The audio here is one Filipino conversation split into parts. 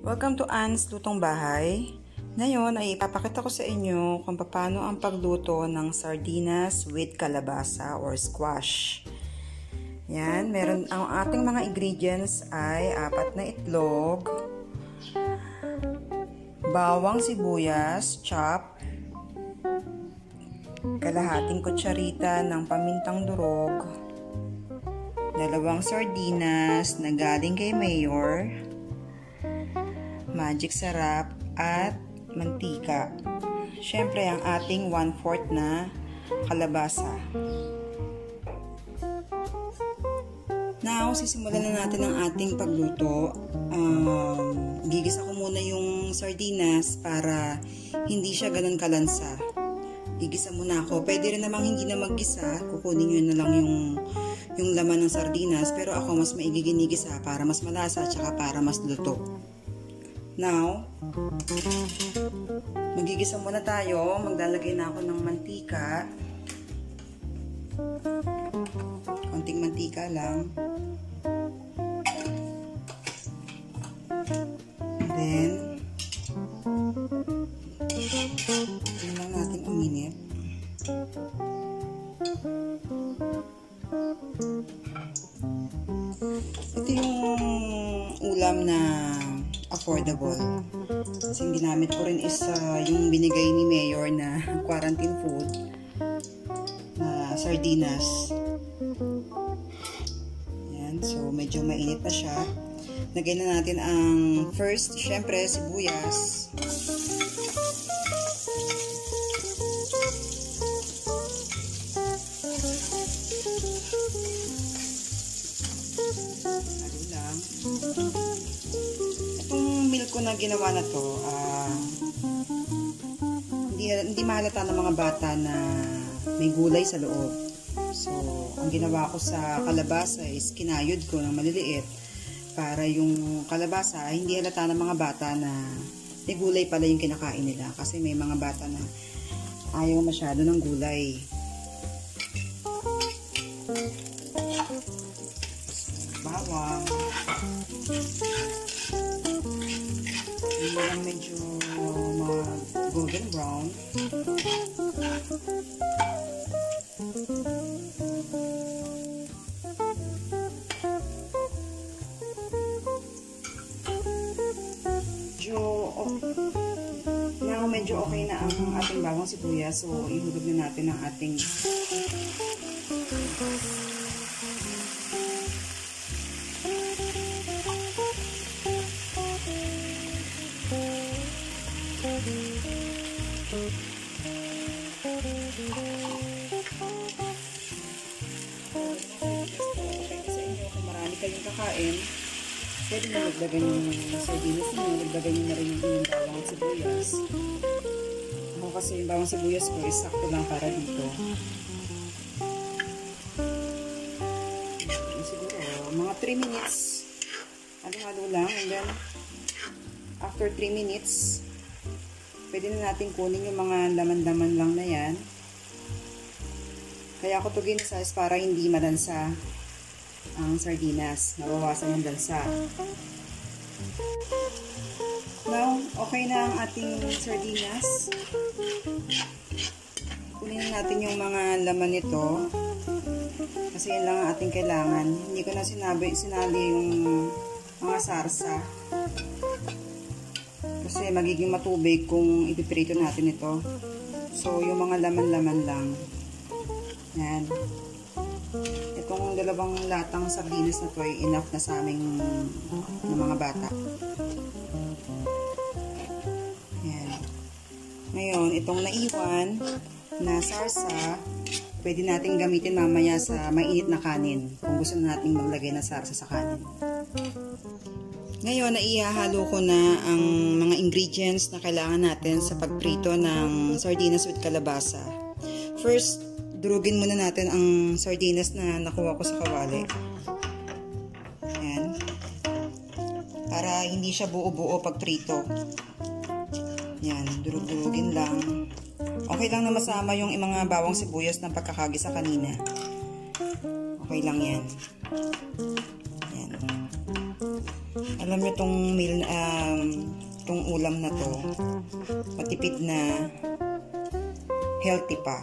Welcome to Anne's Lutong Bahay. Ngayon ay ipapakita ko sa inyo kung paano ang pagluto ng sardinas with kalabasa or squash. Yan, meron ang ating mga ingredients ay apat na itlog, bawang sibuyas, chop, kalahating kutsarita ng pamintang durog, dalawang sardinas na galing kay Mayor, magic sarap, at mantika. Siyempre, ang ating 1-4 na kalabasa. Now, sisimulan na natin ang ating pagluto. Um, gigisa ko muna yung sardinas para hindi siya ganun kalansa. Gigisa muna ako. Pwede rin namang hindi na maggisa. Kukunin nyo na lang yung yung laman ng sardinas pero ako mas maigiginigisa para mas malasa at para mas luto. Now, magigisa muna tayo. Maglalagay na ako ng mantika. Konting mantika lang. And then, yun lang natin uminit. Ito yung ulam na affordable. Kasi yung ginamit ko rin is uh, yung binigay ni Mayor na quarantine food na sardinas. Yan, so medyo mainit na siya. Lagay na natin ang first, syempre, sibuyas. Na ginawa na to, ah, hindi, hindi mahalata ng mga bata na may gulay sa loob. So, ang ginawa ko sa kalabasa is kinayod ko ng maliliit para yung kalabasa hindi halata ng mga bata na may gulay pala yung kinakain nila kasi may mga bata na ayaw masyado ng gulay. Bawang. Hindi lang medyo mag golden brown. Medyo, now medyo okay na ang ating bawang sibuyas. So, ihulog na natin ang ating kayong kakain, pwede nyo lagdagan yung sardinas nyo, lagdagan nyo na rin yung inyong bawang sibuyas. Ako kasi yung bawang sibuyas ko, is sakto lang para dito. Siguro, mga 3 minutes, halo-halo lang, and then, after 3 minutes, pwede na natin kunin yung mga laman-laman lang na yan. Kaya ako to ginasize para hindi malansa ang sardinas. Nabawasan yung dansa. Now, okay na ang ating sardinas. Kunin natin yung mga laman nito. Kasi yan lang ang ating kailangan. Hindi ko na sinabi, sinali yung mga sarsa. Kasi magiging matubig kung ipiprito natin ito. So, yung mga laman-laman lang. Yan. Itong dalawang latang sardinas na to ay enough na sa aming ng mga bata. Yan. Ngayon, itong naiwan na sarsa, pwede natin gamitin mamaya sa mainit na kanin kung gusto natin maglagay ng sarsa sa kanin. Ngayon, naihahalo ko na ang mga ingredients na kailangan natin sa pagprito ng sardinas with kalabasa. First, durugin muna natin ang sardinas na nakuha ko sa kawali. Ayan. Para hindi siya buo-buo pag prito. Yan, durug-durugin lang. Okay lang na masama yung mga bawang sibuyas na pagkakagisa kanina. Okay lang yan. Yan. Alam niyo tong meal, um, tong ulam na to, matipid na, healthy pa.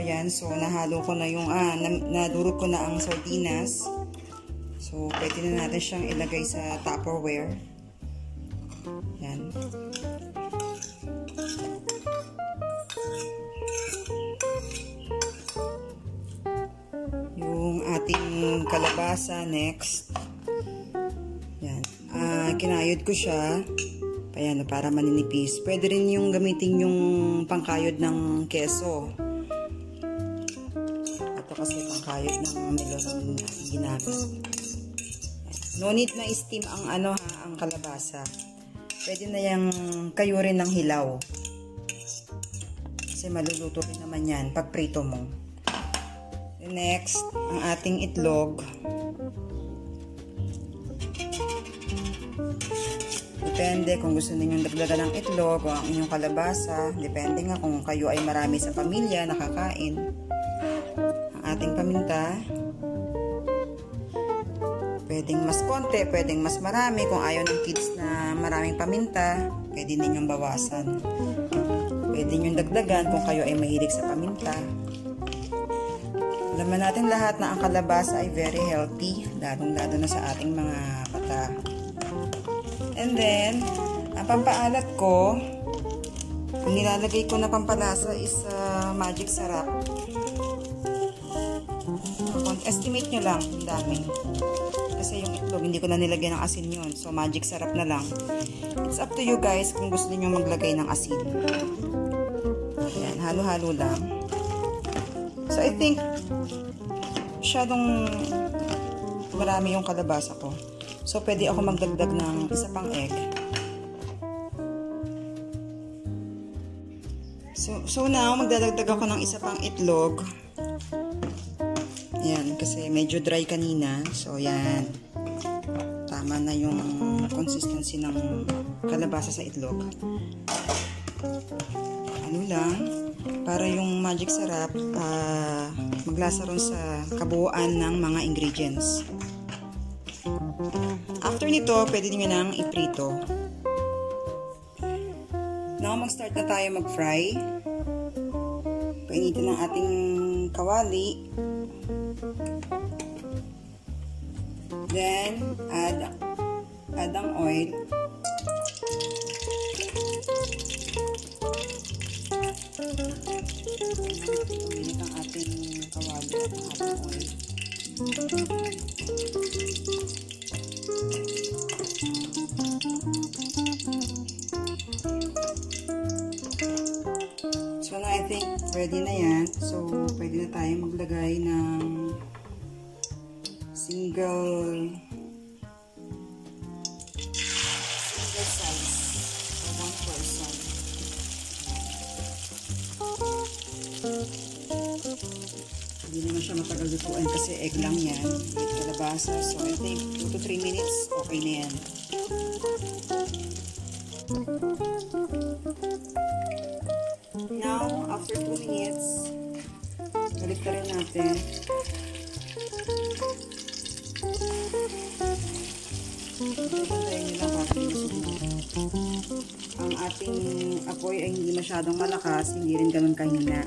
Ayan. So, nahalo ko na yung, ah, nadurog ko na ang sardinas. So, pwede na natin siyang ilagay sa Tupperware. Yan. Yung ating kalabasa next. Yan. Uh, kinayod ko siya. Ayan, para maninipis. Pwede rin yung gamitin yung pangkayod ng keso. Pangkayod ng melon ginamit. No need na steam ang ano ha, ang kalabasa. Pwede na yung kayurin ng hilaw. Kasi maluluto rin naman yan pag prito mo. Next, ang ating itlog. Depende kung gusto ninyong dagdagan ng itlog o ang inyong kalabasa. Depende nga kung kayo ay marami sa pamilya nakakain. Ating paminta. Pwedeng mas konti, pwedeng mas marami. Kung ayaw ng kids na maraming paminta, pwede ninyong bawasan. Pwede ninyong dagdagan kung kayo ay mahilig sa paminta. Alam natin lahat na ang kalabasa ay very healthy, lalong-lalo na sa ating mga mata. And then, ang pampaalat ko, ang nilalagay ko na pampalasa is uh, magic sarap. Estimate nyo lang, ang dami. Kasi yung itlog, hindi ko na nilagyan ng asin yun. So, magic sarap na lang. It's up to you guys kung gusto niyo maglagay ng asin. Ayan, halo-halo lang. So, I think, masyadong marami yung kalabasa ko. So, pwede ako magdagdag ng isa pang egg. So, so now, magdadagdag ako ng isa pang itlog. Yan, kasi medyo dry kanina. So, yan. Tama na yung consistency ng kalabasa sa itlog. Ano lang, para yung magic sarap, uh, maglasa ron sa kabuuan ng mga ingredients. After nito, pwede nyo nang iprito. Now, mag-start na tayo mag-fry. Painitin ng ating kawali. Then, add, add ang oil. Uminit ang ating kawali at ang ating oil. Ready na yan. So pwede na tayo maglagay ng single single size for one person. Hindi naman siya matagal lutuan kasi egg lang yan. With kalabasa. So I think 2 to 3 minutes okay na yan. After 2 minutes, balik na rin natin. Tayo nila Ang ating apoy ay hindi masyadong malakas, hindi rin ganun kahina.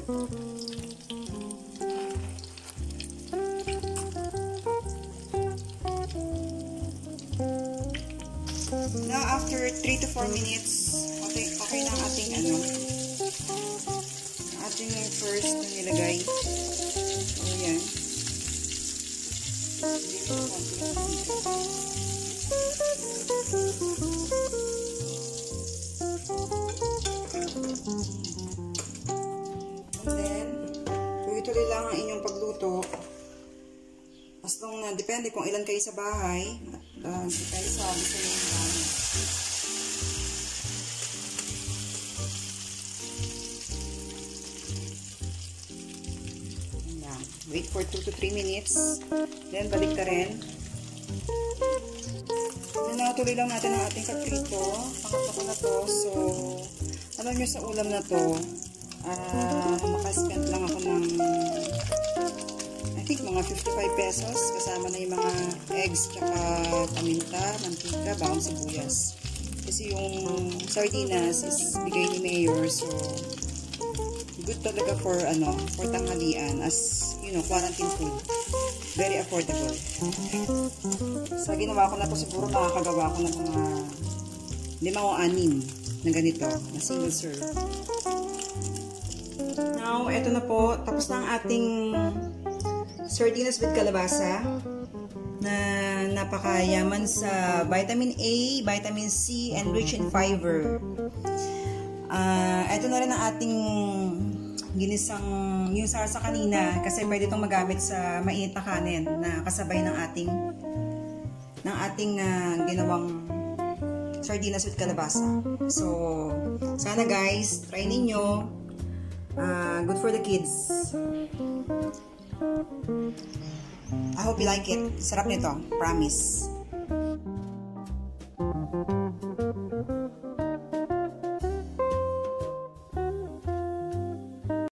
Now, after 3 to 4 minutes, okay, okay na ang ating ano, ating first na nilagay. So, yan. And then, tuloy-tuloy lang ang inyong pagluto. As long na, depende kung ilan kayo sa bahay. Uh, depende sa gusto nyo Wait for 2 to 3 minutes. Then, balik ka rin. Then, nakatuloy lang natin ang ating kaprito. Pangatlo na to. So, alam nyo sa ulam na to, uh, makaspend lang ako ng I think mga 55 pesos. Kasama na yung mga eggs, tsaka paminta, mantika, bawang sibuyas. Kasi yung sardinas is bigay ni Mayor, so good talaga for ano, for tanghalian as, you know, quarantine food. Very affordable. Sa ginawa ko na to siguro makakagawa ko ng mga lima o anim na ganito, na single serve. Now, eto na po. Tapos na ang ating sardinas with kalabasa na napakayaman sa vitamin A, vitamin C, and rich in fiber. Uh, eto na rin ang ating ginisang yung sarsa kanina kasi pwede itong magamit sa mainit na kanin na kasabay ng ating ng ating uh, ginawang sardinas with kalabasa. So, sana guys, try ninyo. Uh, good for the kids. I hope you like it. Sarap nito. Promise.